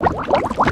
you.